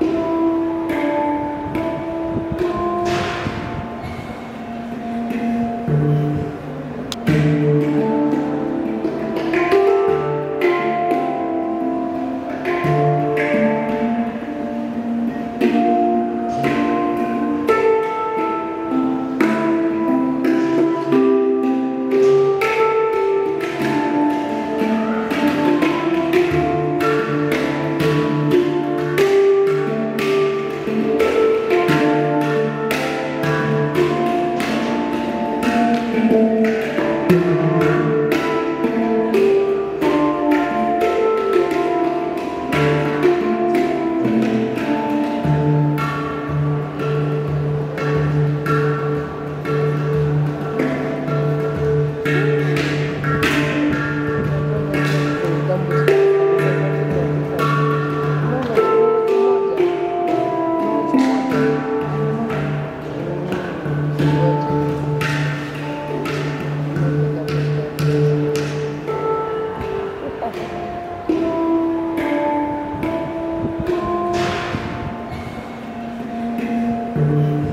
you. thank you